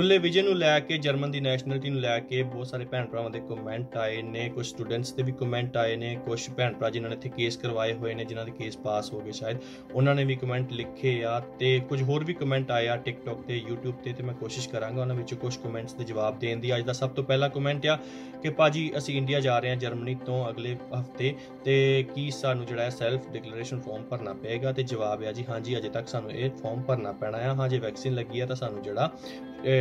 ਖੁੱਲੇ ਵਿਜੇ ਨੂੰ ਲੈ ਕੇ, ਜਰਮਨ ਦੀ ਨੈਸ਼ਨੈਲਿਟੀ ਨੂੰ ਲੈ ਕੇ ਬਹੁਤ ਸਾਰੇ ਭੈਣ ਭਰਾਵਾਂ ਦੇ ਕਮੈਂਟ ਆਏ ਨੇ ਕੁਝ ਸਟੂਡੈਂਟਸ ਦੇ ਵੀ ਕਮੈਂਟ ਆਏ ਨੇ ਕੁਝ ਭੈਣ ਭਰਾ ਜਿਨ੍ਹਾਂ ਨੇ ਇੱਥੇ ਕੇਸ ਕਰਵਾਏ ਹੋਏ ਨੇ, ਜਿਨ੍ਹਾਂ ਦੇ ਕੇਸ ਪਾਸ ਹੋ ਗਏ ਸ਼ਾਇਦ, ਉਹਨਾਂ ਨੇ ਵੀ ਕਮੈਂਟ ਲਿਖੇ ਆ ਤੇ ਕੁਝ ਹੋਰ ਵੀ ਕਮੈਂਟ ਆਏ ਆ ਟਿਕਟੌਕ ਤੇ, YouTube ਤੇ ਤੇ ਮੈਂ ਕੋਸ਼ਿਸ਼ ਕਰਾਂਗਾ ਉਹਨਾਂ ਵਿੱਚੋਂ ਕੁਝ ਕਮੈਂਟਸ ਦੇ ਜਵਾਬ ਦੇਣ ਦੀ। ਅੱਜ ਦਾ ਸਭ ਤੋਂ ਪਹਿਲਾ ਕਮੈਂਟ ਆ ਕਿ ਪਾਜੀ ਅਸੀਂ ਇੰਡੀਆ ਜਾ ਰਹੇ ਹਾਂ ਜਰਮਨੀ ਤੋਂ ਅਗਲੇ ਹਫ਼ਤੇ ਤੇ ਕੀ ਸਾਨੂੰ ਜਿਹੜਾ ਹੈ ਸੈਲਫ ਡਿਕਲੇਰੇਸ਼ਨ ਫਾਰਮ ਭਰਨਾ ਪਏਗਾ? ਤੇ ਜਵਾਬ ਆ ਜੀ, ਹਾਂਜੀ, ਅਜੇ ਤੱਕ ਸਾਨੂੰ ਇਹ ਫਾਰਮ ਭਰਨਾ ਪੈਣਾ ਆ। ਹਾਂ, ਜੇ ਵੈਕਸੀਨ ਲੱਗੀ ਆ ਤਾਂ ਸਾਨੂੰ ਜਿਹੜਾ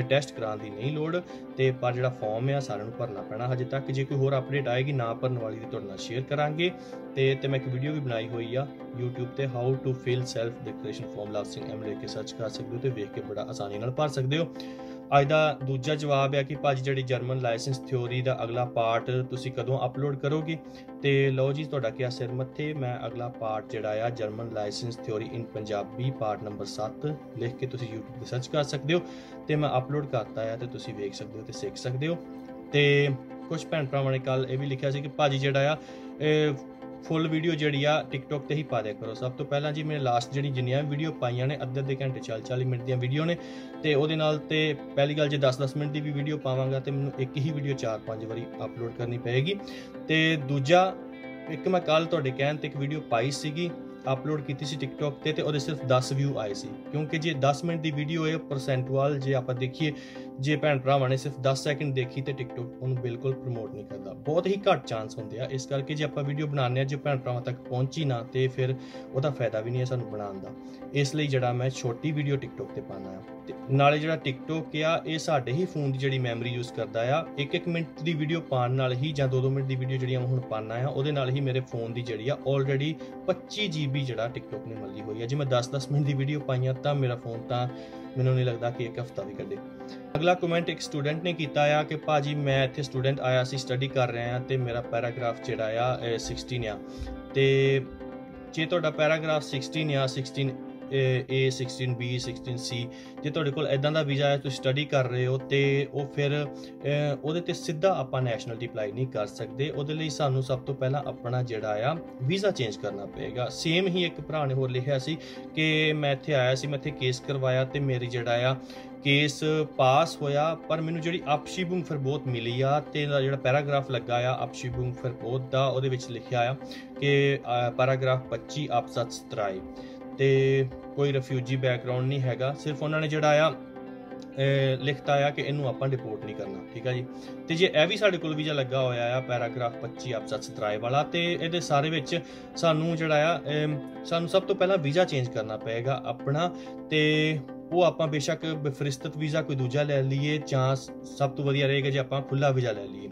ਟੈਸਟ ਕਰਾਉਣ ਦੀ ਨਹੀਂ ਲੋੜ ਤੇ ਪਰ ਜਿਹੜਾ ਫਾਰਮ ਆ, ਸਾਰਿਆਂ ਨੂੰ ਭਰਨਾ ਪੈਣਾ ਹਜੇ ਤੱਕ। ਜੇ ਕੋਈ ਹੋਰ ਅਪਡੇਟ ਆਏਗੀ, ਨਾ ਭਰਨ ਵਾਲੀ ਦੀ ਤੁਹਾਡੇ ਨਾਲ ਸ਼ੇਅਰ ਕਰਾਂਗੇ। ਤੇ ਤੇ ਮੈਂ ਇੱਕ ਵੀਡੀਓ ਵੀ ਬਣਾਈ ਹੋਈ ਆ YouTube ਤੇ how to fill self declaration form Lav Singh M K search ਕਰ ਸਕਦੇ ਹੋ ਤੇ ਵੇਖ ਕੇ ਬੜਾ ਆਸਾਨੀ ਨਾਲ ਭਰ ਸਕਦੇ ਹੋ। ਅੱਜ ਦਾ ਦੂਜਾ ਜਵਾਬ ਹੈ ਕਿ ਭਾਜੀ ਜਿਹੜੀ ਜਰਮਨ ਲਾਇਸੈਂਸ ਥਿਉਰੀ ਦਾ ਅਗਲਾ ਪਾਰਟ ਤੁਸੀਂ ਕਦੋਂ ਅਪਲੋਡ ਕਰੋਗੇ? ਤੇ ਲਓ ਜੀ, ਤੁਹਾਡਾ ਕਿਆ ਸਿਰ ਮੱਥੇ? ਮੈਂ ਅਗਲਾ ਪਾਰਟ ਜਿਹੜਾ ਆ, German licence theory in Punjabi part number 7 ਲਿਖ ਕੇ ਤੁਸੀਂ YouTube ਤੇ ਸਰਚ ਕਰ ਸਕਦੇ ਹੋ ਤੇ ਮੈਂ ਅਪਲੋਡ ਕਰਤਾ ਆ ਤੇ ਤੁਸੀਂ ਵੇਖ ਸਕਦੇ ਹੋ ਤੇ ਸਿੱਖ ਸਕਦੇ ਹੋ। ਤੇ ਕੁਝ ਭੈਣ ਭਰਾਵਾਂ ਨੇ ਕੱਲ ਇਹ ਵੀ ਲਿਖਿਆ ਸੀ ਕਿ ਭਾਜੀ ਜਿਹੜਾ ਆ ਫੁੱਲ ਵੀਡੀਓ ਜਿਹੜੀ ਆ ਟਿਕਟੌਕ ਤੇ ਹੀ ਪਾ ਦਿਆ ਕਰੋ। ਸਭ ਤੋਂ ਪਹਿਲਾਂ ਜੀ ਮੇਰੇ ਲਾਸਟ ਜਿਹੜੀ ਜਿੰਨੀਆਂ ਵੀਡੀਓ ਪਾਈਆਂ ਨੇ, ਅੱਧੇ ਅੱਧੇ ਘੰਟੇ 40 40 ਮਿੰਟ ਦੀਆਂ ਵੀਡੀਓ ਨੇ, ਤੇ ਉਹਦੇ ਨਾਲ ਤੇ ਪਹਿਲੀ ਗੱਲ ਜੇ 10 10 ਮਿੰਟ ਦੀ ਵੀ ਵੀਡੀਓ ਪਾਵਾਂਗਾ, ਤੇ ਮੈਨੂੰ ਇੱਕ ਹੀ ਵੀਡੀਓ 4-5 ਵਾਰੀ ਅਪਲੋਡ ਕਰਨੀ ਪਏਗੀ। ਤੇ ਦੂਜਾ, ਇੱਕ ਮੈਂ ਕੱਲ ਤੁਹਾਡੇ ਕਹਿਣ ਤੇ ਇੱਕ ਵੀਡੀਓ ਪਾਈ ਸੀਗੀ ਅਪਲੋਡ ਕੀਤੀ ਸੀ ਟਿਕਟੌਕ ਤੇ ਤੇ ਉਹਦੇ ਸਿਰਫ 10 ਵਿਊ ਆਏ ਸੀ। ਕਿਉਂਕਿ ਜੇ 10 ਮਿੰਟ ਦੀ ਵੀਡੀਓ ਹੈ ਪਰਸੈਂਟਵਾਲ ਜੇ ਆਪਾਂ ਦੇਖੀਏ ਜੇ ਭੈਣ ਭਰਾਵਾਂ ਨੇ ਸਿਰਫ 10 ਸੈਕਿੰਡ ਦੇਖੀ ਤੇ ਟਿਕਟੋਕ ਉਹਨੂੰ ਬਿਲਕੁਲ ਪ੍ਰਮੋਟ ਨਹੀਂ ਕਰਦਾ। ਬਹੁਤ ਹੀ ਘੱਟ ਚਾਂਸ ਹੁੰਦੇ ਆ। ਇਸ ਕਰਕੇ ਜੇ ਆਪਾਂ ਵੀਡੀਓ ਬਣਾਉਂਦੇ ਆ, ਜੇ ਭੈਣ ਭਰਾਵਾਂ ਤੱਕ ਪਹੁੰਚੀ ਨਾ, ਤੇ ਫਿਰ ਉਹਦਾ ਫਾਇਦਾ ਵੀ ਨਹੀਂ ਹੈ ਸਾਨੂੰ ਬਣਾਉਣ ਦਾ। ਇਸ ਲਈ ਜਿਹੜਾ ਮੈਂ ਛੋਟੀ ਵੀਡੀਓ ਟਿਕਟੋਕ ਤੇ ਪਾਣਾ ਆ। ਤੇ ਨਾਲੇ ਜਿਹੜਾ ਟਿਕਟੋਕ ਆ, ਇਹ ਸਾਡੇ ਹੀ ਫੋਨ ਦੀ ਜਿਹੜੀ ਮੈਮਰੀ ਯੂਜ਼ ਕਰਦਾ ਆ। 1-1 ਮਿੰਟ ਦੀ ਵੀਡੀਓ ਪਾਣ ਨਾਲ ਹੀ ਜਾਂ 2-2 ਮਿੰਟ ਦੀ ਵੀਡੀਓ ਜਿਹੜੀ ਆ ਹੁਣ ਪਾਣਾ ਆ, ਉਹਦੇ ਨਾਲ ਹੀ ਮੇਰੇ ਫੋਨ ਦੀ ਜਿਹੜੀ ਆ ਆਲਰੇਡੀ 25 GB ਜਿਹੜਾ ਟਿਕਟੋਕ ਨੇ ਮੱਲੀ ਹੋਈ ਆ। ਜੇ ਮੈਂ 10-10 ਮਿੰਟ ਦੀ ਵੀਡੀਓ ਪਾਈਆਂ, ਤਾਂ ਮੇਰਾ ਫੋਨ ਤਾਂ ਮੈਨੂੰ ਨਹੀਂ ਲੱਗਦਾ ਕਿ ਇੱਕ ਹਫਤਾ ਵੀ ਕੱਢੇ। ਅਗਲਾ ਕਮੈਂਟ ਇੱਕ ਸਟੂਡੈਂਟ ਨੇ ਕੀਤਾ ਆ ਕਿ ਭਾਜੀ ਮੈਂ ਇੱਥੇ ਸਟੂਡੈਂਟ ਆਇਆ ਸੀ ਸਟੱਡੀ ਕਰ ਰਿਹਾ ਆ ਤੇ ਮੇਰਾ ਪੈਰਾਗ੍ਰਾਫ ਜਿਹੜਾ ਆ 16 ਆ। ਤੇ ਜੇ ਤੁਹਾਡਾ ਪੈਰਾਗ੍ਰਾਫ 16 ਆ 16 A 16B 16C ਜੇ ਤੁਹਾਡੇ ਕੋਲ ਐਦਾਂ ਦਾ ਵੀਜ਼ਾ ਹੈ, ਤੁਸੀਂ ਸਟੱਡੀ ਕਰ ਰਹੇ ਹੋ, ਤੇ ਉਹ ਫਿਰ ਉਹਦੇ ਤੇ ਸਿੱਧਾ ਆਪਾਂ ਨੈਸ਼ਨਲਟੀ ਅਪਲਾਈ ਨਹੀਂ ਕਰ ਸਕਦੇ। ਉਹਦੇ ਲਈ ਸਾਨੂੰ ਸਭ ਤੋਂ ਪਹਿਲਾਂ ਆਪਣਾ ਜਿਹੜਾ ਆ, ਵੀਜ਼ਾ ਚੇਂਜ ਕਰਨਾ ਪਏਗਾ। ਸੇਮ ਹੀ ਇੱਕ ਭਰਾ ਨੇ ਹੋਰ ਲਿਖਿਆ ਸੀ ਕਿ ਮੈਂ ਇੱਥੇ ਆਇਆ ਸੀ, ਮੈਂ ਇੱਥੇ ਕੇਸ ਕਰਵਾਇਆ ਤੇ ਮੇਰੀ ਜਿਹੜਾ ਆ ਕੇਸ ਪਾਸ ਹੋਇਆ। ਪਰ ਮੈਨੂੰ ਜਿਹੜੀ ਅਪਸ਼ੀਬੁੰਗ ਬਹੁਤ ਮਿਲੀ ਆ ਤੇ ਜਿਹੜਾ ਪੈਰਾਗ੍ਰਾਫ ਲੱਗਾ ਆ ਅਪਸ਼ੀਬੁੰਗ ਬਹੁਤ ਦਾ, ਉਹਦੇ ਵਿੱਚ ਲਿਖਿਆ ਆ ਕਿ ਪੈਰਾਗ੍ਰਾਫ 25 ਅਪਸਤਸ 3 ਤੇ ਕੋਈ ਰਿਫਿਊਜੀ ਬੈਕਗ੍ਰਾਉਂਡ ਨਹੀਂ ਹੈਗਾ। ਸਿਰਫ ਉਹਨਾਂ ਨੇ ਜਿਹੜਾ ਆ ਲਿਖਤਾ ਆ ਕਿ ਇਹਨੂੰ ਆਪਾਂ ਡਿਪੋਰਟ ਨਹੀਂ ਕਰਨਾ, ਠੀਕ ਆ ਜੀ? ਤੇ ਜੇ ਇਹ ਵੀ ਸਾਡੇ ਕੋਲ ਵੀਜ਼ਾ ਲੱਗਾ ਹੋਇਆ ਆ, ਪੈਰਾਗ੍ਰਾਫ 25 ਅਪਸਤ 17 ਵਾਲਾ, ਤੇ ਇਹਦੇ ਸਾਰੇ ਵਿੱਚ ਸਾਨੂੰ ਜਿਹੜਾ ਆ ਸਾਨੂੰ ਸਭ ਤੋਂ ਪਹਿਲਾਂ ਵੀਜ਼ਾ ਚੇਂਜ ਕਰਨਾ ਪਏਗਾ ਆਪਣਾ, ਤੇ ਉਹ ਆਪਾਂ ਬੇਸ਼ੱਕ ਬਫਰਿਸਤਤ ਵੀਜ਼ਾ ਕੋਈ ਦੂਜਾ ਲੈ ਲਈਏ ਜਾਂ ਸਭ ਤੋਂ ਵਧੀਆ ਰਹੇਗਾ ਜੇ ਆਪਾਂ ਖੁੱਲਾ ਵੀਜ਼ਾ ਲੈ ਲਈਏ।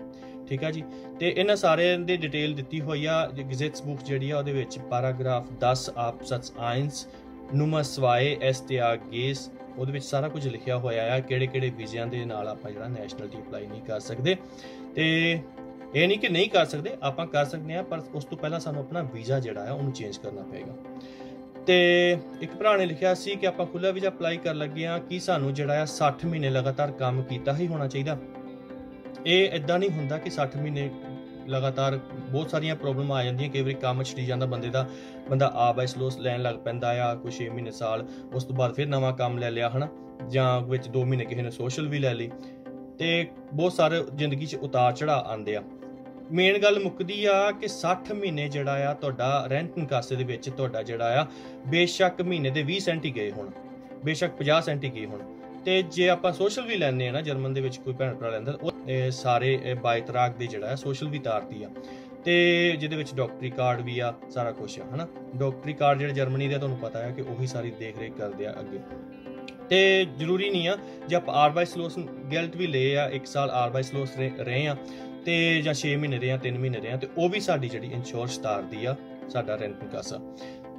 ਠੀਕ ਆ ਜੀ? ਤੇ ਇਹਨਾਂ ਸਾਰਿਆਂ ਦੀ ਡਿਟੇਲ ਦਿੱਤੀ ਹੋਈ ਆ ਗਜ਼ਟਸ ਬੁੱਕ ਜਿਹੜੀ ਆ, ਉਹਦੇ ਵਿੱਚ ਪੈਰਾਗ੍ਰਾਫ 10 ਆਪਸਤਸ 1 ਨੂਮਰ 2 ਐਸਟੀਆ ਉਹਦੇ ਵਿੱਚ ਸਾਰਾ ਕੁਝ ਲਿਖਿਆ ਹੋਇਆ ਆ ਕਿਹੜੇ ਕਿਹੜੇ ਵੀਜ਼ਿਆਂ ਦੇ ਨਾਲ ਆਪਾਂ ਜਿਹੜਾ ਨੈਸ਼ਨਲਟੀ ਅਪਲਾਈ ਨਹੀਂ ਕਰ ਸਕਦੇ। ਤੇ ਇਹ ਨਹੀਂ ਕਿ ਨਹੀਂ ਕਰ ਸਕਦੇ, ਆਪਾਂ ਕਰ ਸਕਦੇ ਆ, ਪਰ ਉਸ ਤੋਂ ਪਹਿਲਾਂ ਸਾਨੂੰ ਆਪਣਾ ਵੀਜ਼ਾ ਜਿਹੜਾ ਆ, ਉਹਨੂੰ ਚੇਂਜ ਕਰਨਾ ਪਏਗਾ। ਤੇ ਇੱਕ ਭਰਾ ਨੇ ਲਿਖਿਆ ਸੀ ਕਿ ਆਪਾਂ ਖੁੱਲਾ ਵੀਜ਼ਾ ਅਪਲਾਈ ਕਰ ਲੱਗੇ ਆ, ਕਿ ਸਾਨੂੰ ਜਿਹੜਾ ਆ 60 ਮਹੀਨੇ ਲਗਾਤਾਰ ਕੰਮ ਕੀਤਾ ਹੀ ਹੋਣਾ ਚਾਹੀਦਾ। ਇਹ ਇਦਾਂ ਨਹੀਂ ਹੁੰਦਾ ਕਿ 60 ਮਹੀਨੇ ਲਗਾਤਾਰ ਬਹੁਤ ਸਾਰੀਆਂ ਪ੍ਰੋਬਲਮ ਆ ਜਾਂਦੀਆਂ, ਕਈ ਵਾਰੀ ਕੰਮ ਛੱਡੀ ਜਾਂਦਾ ਬੰਦੇ ਦਾ, ਬੰਦਾ ਆ ਬਾਈ ਸਲੋਸ ਲੈਣ ਲੱਗ ਪੈਂਦਾ ਆ, ਕੋਈ 6 ਮਹੀਨੇ ਸਾਲ, ਉਸ ਤੋਂ ਬਾਅਦ ਫਿਰ ਨਵਾਂ ਕੰਮ ਲੈ ਲਿਆ, ਹਨਾ? ਜਾਂ ਵਿੱਚ 2 ਮਹੀਨੇ ਕਿਸੇ ਨੇ ਸੋਸ਼ਲ ਵੀ ਲੈ ਲਈ, ਤੇ ਬਹੁਤ ਸਾਰੇ ਜ਼ਿੰਦਗੀ 'ਚ ਉਤਾਰ ਚੜਾ ਆਉਂਦੇ ਆ। ਮੇਨ ਗੱਲ ਮੁੱਕਦੀ ਆ ਕਿ 60 ਮਹੀਨੇ ਜਿਹੜਾ ਆ, ਤੁਹਾਡਾ ਰੈਂਟ ਨਿਕਾਸੇ ਦੇ ਵਿੱਚ ਤੁਹਾਡਾ ਜਿਹੜਾ ਆ, ਬੇਸ਼ੱਕ ਮਹੀਨੇ ਦੇ 20 ਸੈਂਟੀ ਗਏ ਹੁਣ, ਬੇਸ਼ੱਕ 50 ਸੈਂਟੀ ਗਏ ਹੁਣ। ਤੇ ਜੇ ਆਪਾਂ ਸੋਸ਼ਲ ਵੀ ਲੈਣੇ ਆ ਨਾ, ਜਰਮਨ ਦੇ ਵਿੱਚ ਕੋਈ ਭੈਣ ਭਰਾ ਲੈਂਦਾ, ਉਹ ਸਾਰੇ ਬਾਈ ਦੇ ਜਿਹੜਾ ਹੈ ਸੋਸ਼ਲ ਵੀ ਤਾਰਦੀ ਆ। ਤੇ ਜਿਹਦੇ ਵਿੱਚ ਡਾਕਟਰੀ ਕਾਰਡ ਵੀ ਆ, ਸਾਰਾ ਕੁਝ ਆ, ਹਨਾ? ਡਾਕਟਰੀ ਕਾਰਡ ਜਿਹੜਾ ਜਰਮਨੀ ਦਾ ਤੁਹਾਨੂੰ ਪਤਾ ਹੈ ਕਿ ਉਹੀ ਸਾਰੀ ਦੇਖ ਰੇਖ ਕਰਦੇ ਆ ਅੱਗੇ। ਤੇ ਜ਼ਰੂਰੀ ਨਹੀਂ ਆ, ਜੇ ਆਪਾਂ ਆਰ ਸਲੋਸ ਗੈਲਟ ਵੀ ਲਏ ਆ 1 ਸਾਲ ਆਰ ਸਲੋਸ ਰਹੇ ਆ, ਤੇ ਜਾਂ 6 ਮਹੀਨੇ ਰਹੇ ਆ 3 ਮਹੀਨੇ ਰਹੇ ਆ, ਤੇ ਉਹ ਵੀ ਸਾਡੀ ਜਿਹੜੀ ਇੰਸ਼ੋਰੈਂਸ ਤਾਰਦੀ ਆ ਸਾਡਾ ਰੈਂਟ ਕਾਸਾ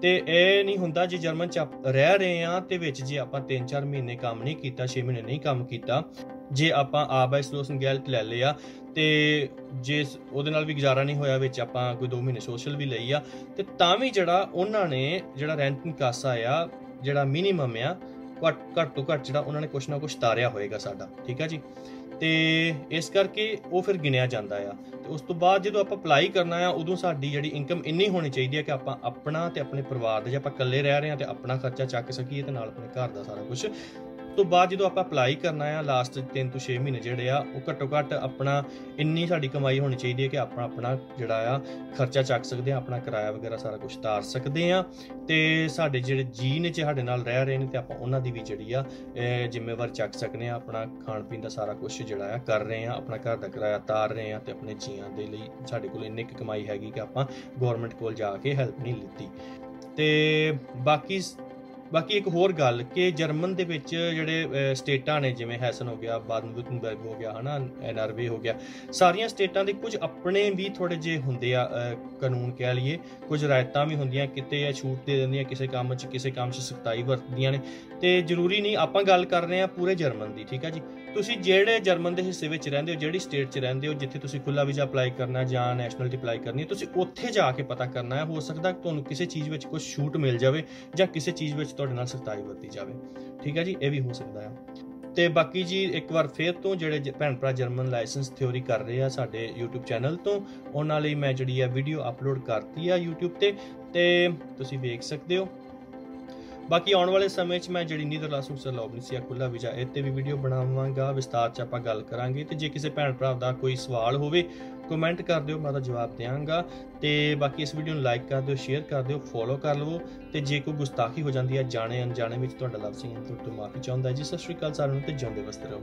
ਤੇ ਇਹ ਨਹੀਂ ਹੁੰਦਾ ਜੇ ਜਰਮਨ ਚ ਰਹਿ ਰਹੇ ਆ ਤੇ ਵਿੱਚ ਜੇ ਆਪਾਂ 3-4 ਮਹੀਨੇ ਕੰਮ ਨਹੀਂ ਕੀਤਾ 6 ਮਹੀਨੇ ਨਹੀਂ ਕੰਮ ਕੀਤਾ, ਜੇ ਆਪਾਂ ਆਬਾਈਸਲੋਸਨ ਗੈਲਟ ਲੈ ਲਿਆ ਤੇ ਜੇ ਉਹਦੇ ਨਾਲ ਵੀ ਗੁਜ਼ਾਰਾ ਨਹੀਂ ਹੋਇਆ, ਵਿੱਚ ਆਪਾਂ ਕੋਈ 2 ਮਹੀਨੇ ਸੋਸ਼ਲ ਵੀ ਲਈ ਆ, ਤੇ ਤਾਂ ਵੀ ਜਿਹੜਾ ਉਹਨਾਂ ਨੇ ਜਿਹੜਾ ਰੈਂਟ ਨਿਕਾਸਾ ਆ, ਜਿਹੜਾ ਮਿਨੀਮਮ ਆ ਘੱਟ ਘੱਟ ਤੋਂ ਘੱਟ ਜਿਹੜਾ ਉਹਨਾਂ ਨੇ ਕੁਛ ਨਾ ਕੁਛ ਤਾਰਿਆ ਹੋਏਗਾ ਸਾਡਾ, ਠੀਕ ਆ ਜੀ? ਤੇ ਇਸ ਕਰਕੇ ਉਹ ਫਿਰ ਗਿਣਿਆ ਜਾਂਦਾ ਆ। ਤੇ ਉਸ ਤੋਂ ਬਾਅਦ ਜਦੋਂ ਆਪਾਂ ਅਪਲਾਈ ਕਰਨਾ ਆ, ਉਦੋਂ ਸਾਡੀ ਜਿਹੜੀ ਇਨਕਮ ਇੰਨੀ ਹੋਣੀ ਚਾਹੀਦੀ ਹੈ ਕਿ ਆਪਾਂ ਆਪਣਾ ਤੇ ਆਪਣੇ ਪਰਿਵਾਰ ਦਾ ਜੇ ਆਪਾਂ ਇਕੱਲੇ ਰਹਿ ਰਹੇ ਹਾਂ ਤੇ ਆਪਣਾ ਖਰਚਾ ਚੱਕ ਸਕੀਏ ਤੇ ਨਾਲ ਆਪਣੇ ਘਰ ਦਾ ਸਾਰਾ ਕੁਝ ਤੋਂ ਬਾਅਦ ਜਦੋਂ ਆਪਾਂ ਅਪਲਾਈ ਕਰਨਾ ਆ ਲਾਸਟ 3 ਤੋਂ 6 ਮਹੀਨੇ ਜਿਹੜੇ ਆ, ਉਹ ਘੱਟੋ ਘੱਟ ਆਪਣਾ ਇੰਨੀ ਸਾਡੀ ਕਮਾਈ ਹੋਣੀ ਚਾਹੀਦੀ ਹੈ ਕਿ ਆਪਾਂ ਆਪਣਾ ਜਿਹੜਾ ਆ, ਖਰਚਾ ਚੱਕ ਸਕਦੇ ਆ, ਆਪਣਾ ਕਿਰਾਇਆ ਵਗੈਰਾ ਸਾਰਾ ਕੁਝ ਤਾਰ ਸਕਦੇ ਆ। ਤੇ ਸਾਡੇ ਜਿਹੜੇ ਜੀ ਨੇ ਚ ਸਾਡੇ ਨਾਲ ਰਹਿ ਰਹੇ ਨੇ, ਤੇ ਆਪਾਂ ਉਹਨਾਂ ਦੀ ਵੀ ਜਿਹੜੀ ਆ ਇਹ ਜ਼ਿੰਮੇਵਾਰ ਚੱਕ ਸਕਨੇ ਆ, ਆਪਣਾ ਖਾਣ ਪੀਣ ਦਾ ਸਾਰਾ ਕੁਝ ਜਿਹੜਾ ਆ ਕਰ ਰਹੇ ਆ, ਆਪਣਾ ਘਰ ਦਾ ਕਿਰਾਇਆ ਤਾਰ ਰਹੇ ਆ ਤੇ ਆਪਣੇ ਜੀਆਂ ਦੇ ਲਈ ਸਾਡੇ ਕੋਲ ਇੰਨੀ ਕੁ ਕਮਾਈ ਹੈਗੀ ਕਿ ਆਪਾਂ ਗਵਰਨਮੈਂਟ ਕੋਲ ਜਾ ਕੇ ਹੈਲਪ ਨਹੀਂ ਲਿੱਤੀ। ਤੇ ਬਾਕੀ ਬਾਕੀ ਇੱਕ ਹੋਰ ਗੱਲ ਕਿ ਜਰਮਨ ਦੇ ਵਿੱਚ ਜਿਹੜੇ ਸਟੇਟਾਂ ਨੇ, ਜਿਵੇਂ ਹੈਸਨ ਹੋ ਗਿਆ ਬਾਦਨ-württemberg ਹੋ ਗਿਆ, ਹਨਾ, ਐਨਆਰਵੇ ਹੋ ਗਿਆ, ਸਾਰੀਆਂ ਸਟੇਟਾਂ ਦੇ ਕੁਝ ਆਪਣੇ ਵੀ ਥੋੜੇ ਜੇ ਹੁੰਦੇ ਆ ਕਾਨੂੰਨ ਕਹਿ ਲਈਏ। ਕੁਝ ਰਾਇਤਾਂ ਵੀ ਹੁੰਦੀਆਂ, ਕਿਤੇ ਆ ਛੂਟ ਦੇ ਦਿੰਦੀਆਂ, ਕਿਸੇ ਕੰਮ 'ਚ, ਕਿਸੇ ਕੰਮ 'ਚ ਸਖਤਾਈ ਵਰਤਦੀਆਂ ਨੇ। ਤੇ ਜ਼ਰੂਰੀ ਨਹੀਂ, ਆਪਾਂ ਗੱਲ ਕਰ ਰਹੇ ਆ ਪੂਰੇ ਜਰਮਨ ਦੀ, ਠੀਕ ਆ ਜੀ? ਤੁਸੀਂ ਜਿਹੜੇ ਜਰਮਨ ਦੇ ਹਿੱਸੇ ਵਿੱਚ ਰਹਿੰਦੇ ਹੋ, ਜਿਹੜੀ ਸਟੇਟ 'ਚ ਰਹਿੰਦੇ ਹੋ, ਜਿੱਥੇ ਤੁਸੀਂ ਖੁੱਲਾ ਵੀਜ਼ਾ ਅਪਲਾਈ ਕਰਨਾ ਜਾਂ ਨੈਸ਼ਨਲਿਟੀ ਅਪਲਾਈ ਕਰਨੀ ਹੈ, ਤੁਸੀਂ ਉੱਥੇ ਜਾ ਕੇ ਪਤਾ ਕਰਨਾ ਹੈ, ਹੋ ਸਕਦਾ ਤੁਹਾਨੂੰ ਕਿਸੇ ਚੀਜ਼ ਵਿੱਚ ਕੁਝ ਛੂਟ ਮਿਲ ਜਾਵੇ ਜਾਂ ਕਿਸੇ ਚੀਜ਼ ਵਿੱਚ ਤੁਹਾਡੇ ਨਾਲ ਸਖਤਾਈ ਵਰਤੀ ਜਾਵੇ। ਠੀਕ ਹੈ ਜੀ, ਇਹ ਵੀ ਹੋ ਸਕਦਾ ਹੈ ਤੇ ਬਾਕੀ ਜੀ, ਇੱਕ ਵਾਰ ਫੇਰ ਤੋਂ ਜਿਹੜੇ ਭੈਣ ਭਰਾ ਜਰਮਨ ਲਾਇਸੈਂਸ ਥਿਉਰੀ ਕਰ ਰਹੇ ਆ ਸਾਡੇ YouTube ਚੈਨਲ ਤੋਂ, ਉਹਨਾਂ ਲਈ ਮੈਂ ਜਿਹੜੀ ਆ ਵੀਡੀਓ ਅਪਲੋਡ ਕਰਤੀ ਆ YouTube ਤੇ ਤੇ ਤੁਸੀਂ ਵੇਖ ਸਕਦੇ ਹੋ। ਬਾਕੀ ਆਉਣ ਵਾਲੇ ਸਮੇਂ 'ਚ ਮੈਂ ਜਿਹੜੀ ਨੀਦਰਲਾਂਡ ਸਰਲੌਬਨੀਸੀਆ ਖੁੱਲਾ ਵੀਜ਼ਾ, ਇਹ ਤੇ ਵੀ ਵੀਡੀਓ ਬਣਾਵਾਂਗਾ, ਵਿਸਤਾਰ 'ਚ ਆਪਾਂ ਗੱਲ ਕਰਾਂਗੇ। ਤੇ ਜੇ ਕਿਸੇ ਭੈਣ ਭਰਾ ਦਾ ਕੋਈ ਸਵਾਲ ਹੋਵੇ ਕਮੈਂਟ ਕਰ ਦਿਓ, ਮੈਂ ਉਹਦਾ ਜਵਾਬ ਦਿਆਂਗਾ। ਤੇ ਬਾਕੀ ਇਸ ਵੀਡੀਓ ਨੂੰ ਲਾਈਕ ਕਰ ਦਿਓ ਸ਼ੇਅਰ ਕਰ ਦਿਓ ਫੋਲੋ ਕਰ ਲਵੋ। ਤੇ ਜੇ ਕੋਈ ਗੁਸਤਾਖੀ ਹੋ ਜਾਂਦੀ ਹੈ ਜਾਣੇ ਅਣਜਾਣੇ ਵਿੱਚ ਤੁਹਾਡਾ ਲਵ ਸਿੰਘ ਤੋਂ ਤੋਂ ਮਾਫੀ ਚਾਹੁੰਦਾ ਜੀ। ਸਤਿ ਸ਼੍ਰੀ ਅਕਾਲ ਸਾਰਿਆਂ ਨੂੰ ਤੇ ਜਿਉਂਦੇ ਵਸਦੇ ਰਹੋ।